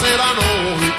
said, I know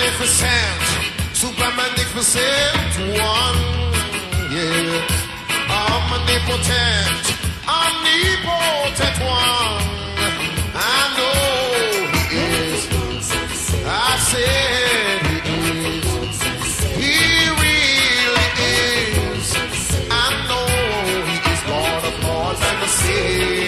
magnificent, super magnificent one. Yeah, omnipotent, omnipotent one. I know he is. I said he is. He really is. I know he is Lord of Lords and the Savior.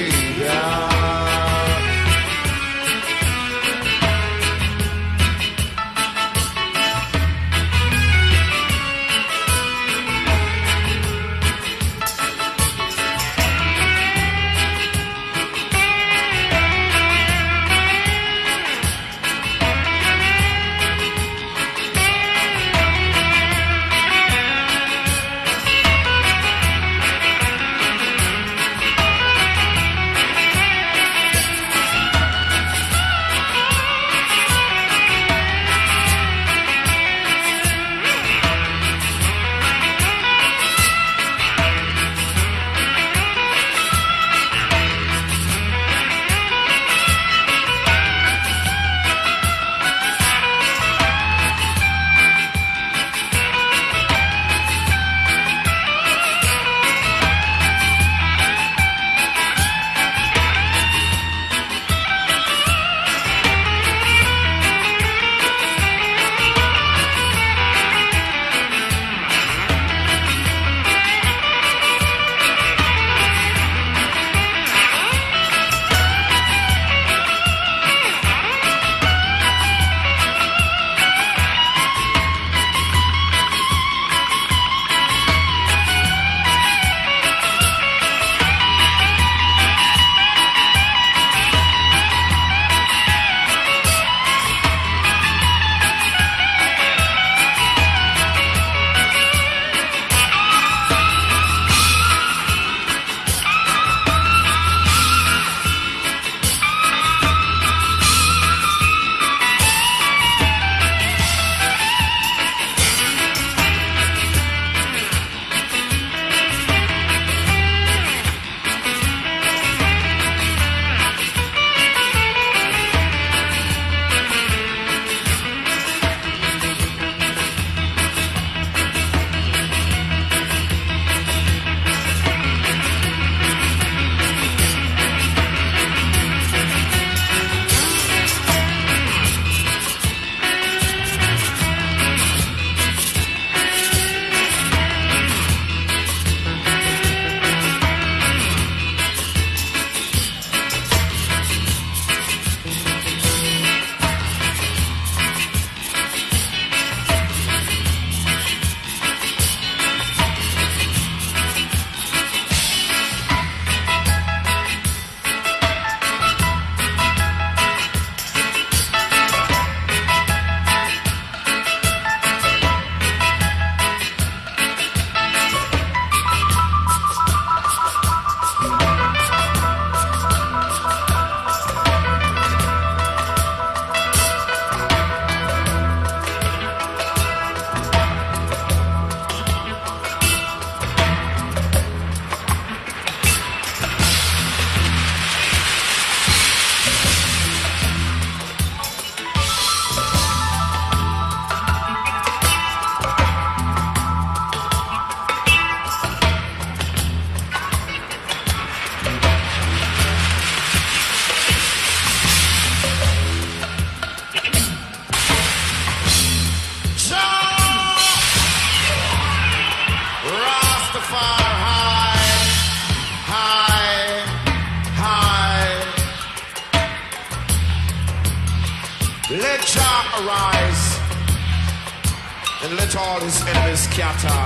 Scatter.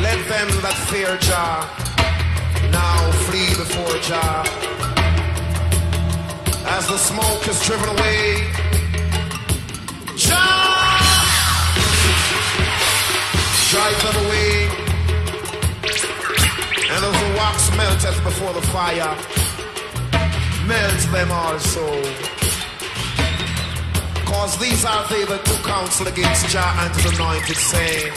Let them that fear Jah now flee before Jah. As the smoke is driven away, Jah drive them away. And as the wax melteth before the fire, melt them also. Cause these are they that do counsel against Jah and his anointed, saying,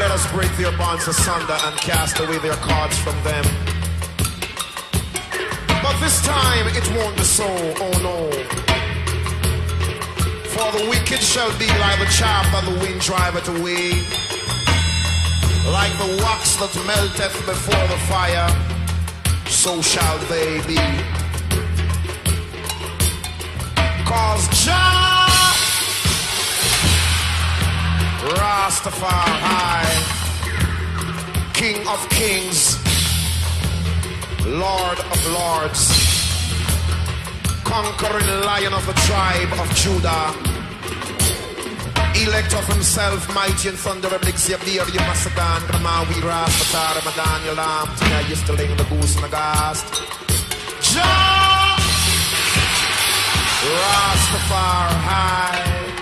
Let us break their bonds asunder and cast away their cords from them. But this time it won't be so, oh no. For the wicked shall be like the chaff that the wind driveth away, like the wax that melteth before the fire, so shall they be. Cause Jah Rastafari, King of Kings, Lord of Lords, conquering lion of the tribe of Judah, elect of himself, mighty and thunder, Xavier, Yamasagan, Ramawi, Rastafari, Ramadan, Yalam, Tina, Yistaling, the goose, and the gast. Jah Rastafari, high,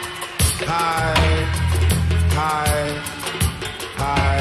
high, high, high.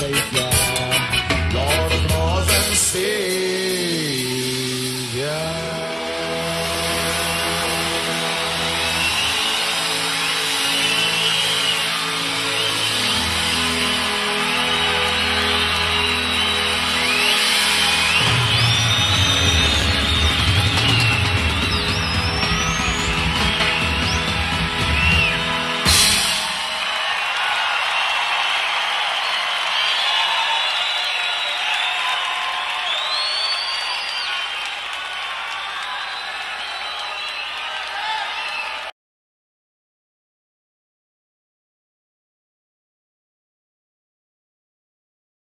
safe.